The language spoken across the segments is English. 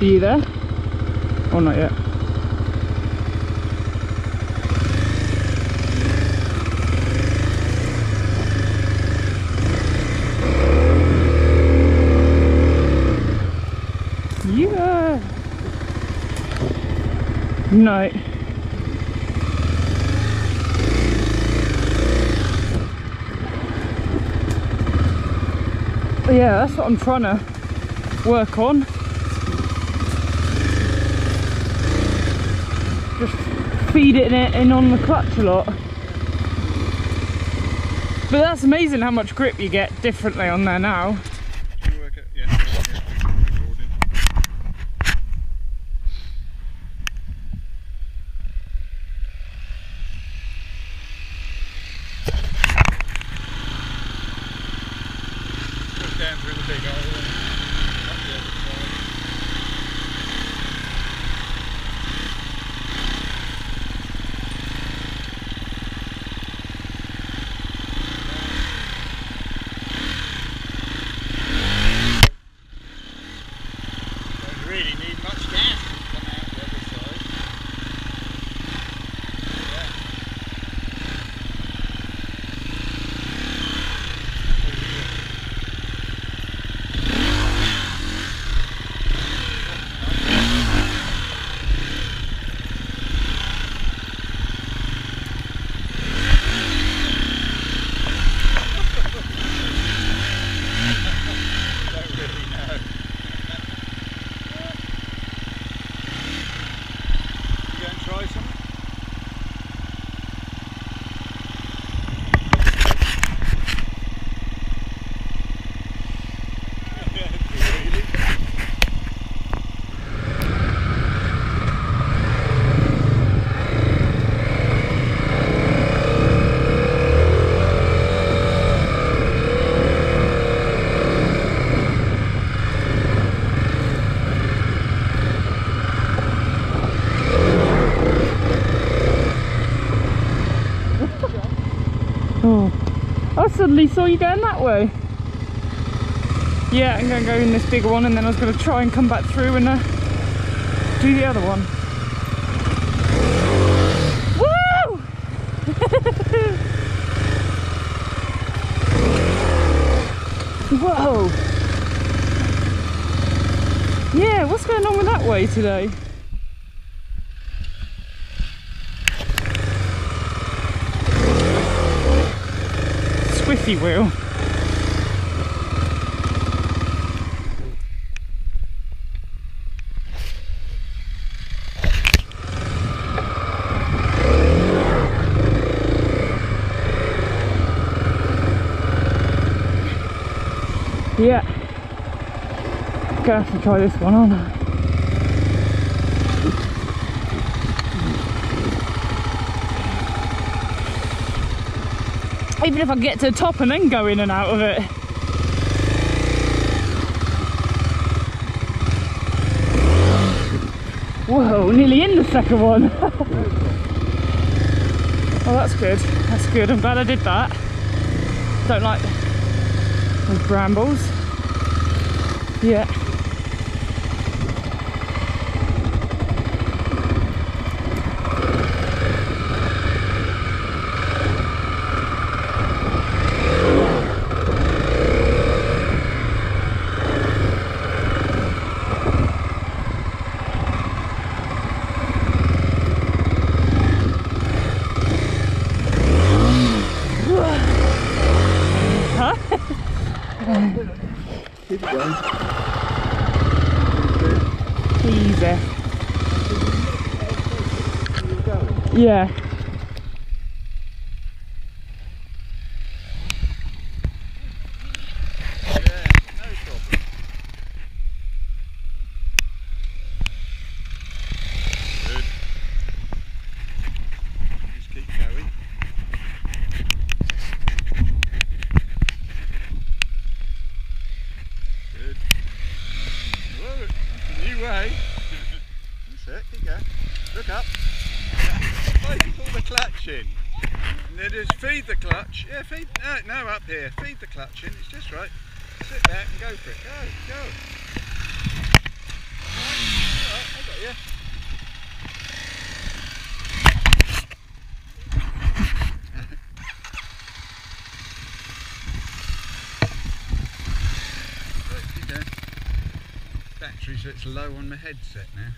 Are you there? Or not yet? Yeah. No. Yeah, that's what I'm trying to work on. Just feed it in, on the clutch a lot. But that's amazing how much grip you get differently on there now. Down through the big hole and up the other side. Don't really need much gas to come out the other side. Yeah. Don't really know. You go and try something? really? Oh, I suddenly saw you going that way. Yeah, I'm going to go in this bigger one and then I was going to try and come back through and uh, do the other one. Whoa! Yeah, what's going on with that way today? Squiffy wheel. Yeah. Gonna have to try this one on. Even if I get to the top and then go in and out of it. Whoa, nearly in the second one. oh, that's good. That's good. I'm glad I did that. Don't like those brambles. Yeah. Huh? Keep it going. Easy. Yeah. feed, no, no, up here. Feed the clutch in, it's just right. Sit back and go for it. Go, go. Alright, I got you. Right, Battery, so it's low on my headset now.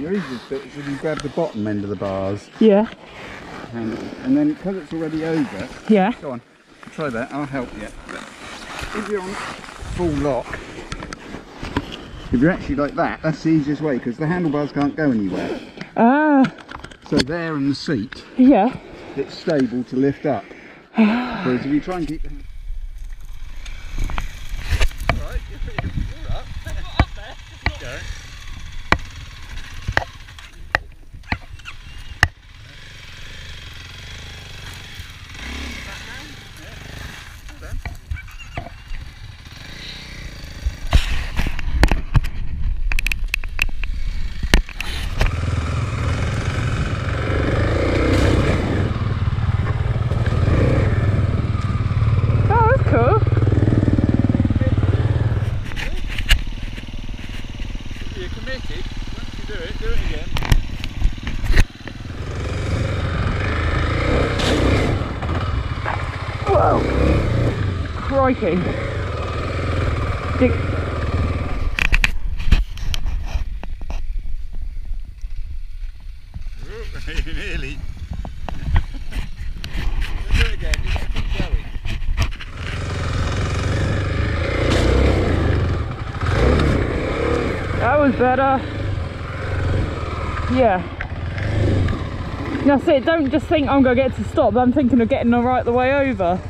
Your easiest bit is if you grab the bottom end of the bars Yeah, and, and then because it's already over, yeah. go on, try that, I'll help you. If you're on full lock, if you're actually like that, that's the easiest way because the handlebars can't go anywhere. Ah, So there in the seat, yeah. it's stable to lift up. Whereas if you try and keep... Right, you're, you're up. Go. Well done. Oh, that's cool. You're committed. Once you do it, do it again. Whoa. Crikey. Dick. Do it again. That was better. Yeah. That's it. Don't just think I'm going to get to stop. I'm thinking of getting the right the way over.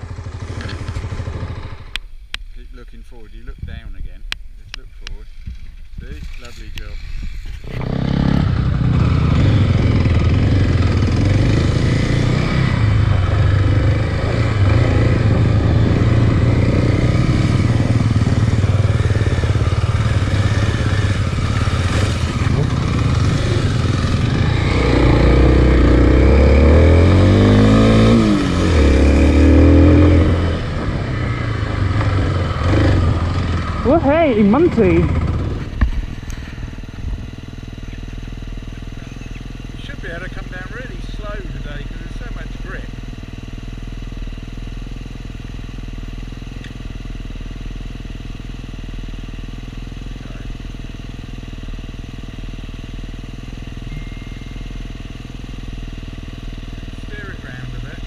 Keep looking forward. You look down again. Just look forward. See? Lovely job. Hey, Monty. You should be able to come down really slow today because there's so much grip. Steer it round a bit.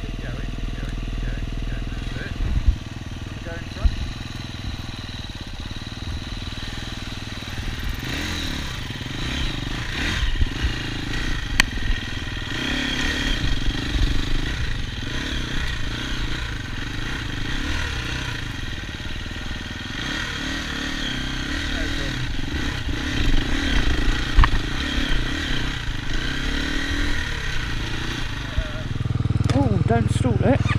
Keep going, keep going, keep going, keep going. That's it. Go in front. No problem. Oh, don't stall it.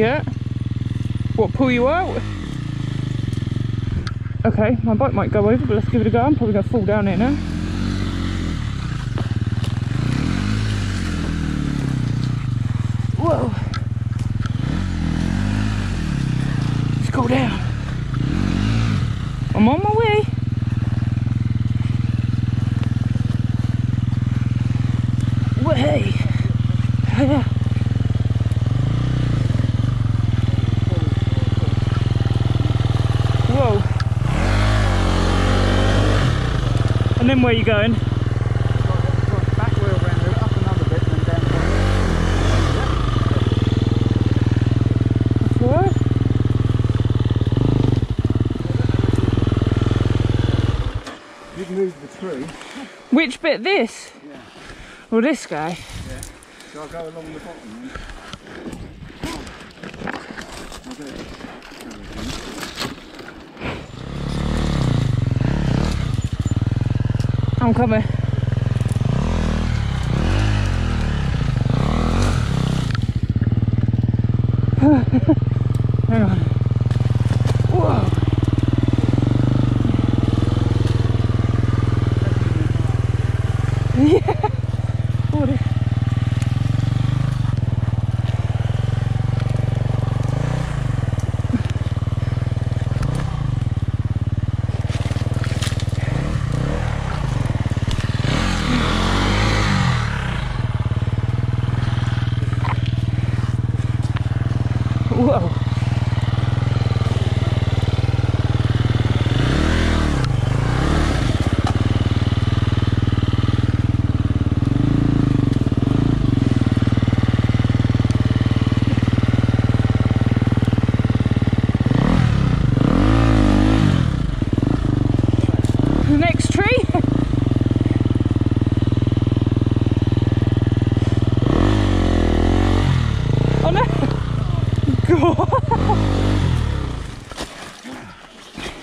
Yeah. What, pull you out? Okay, my bike might go over, but let's give it a go. I'm probably going to fall down here now. Whoa. Let's go down. I'm on my way. Way. Yeah. Whoa. And then where are you going? Back wheel round, then up another bit, and then down. What? You've moved the tree, Which bit? This? Yeah. Or this guy? so I'll go along the bottom then. I'll do it. I'm coming. Hang on. Whoa. yeah. What is- Whoa. The next tree? oh no! God.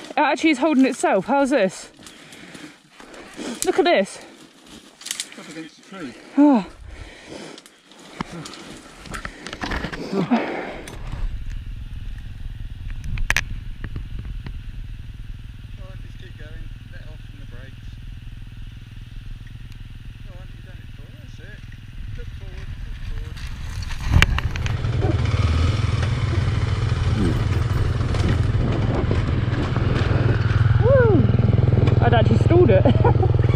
It actually is holding itself. How's this? Look at this. Up against the tree. Oh. Go on, just keep going. Let off from the brakes. Go on, you've done it before. That's it. Look forward, look forward. Woo! I'd actually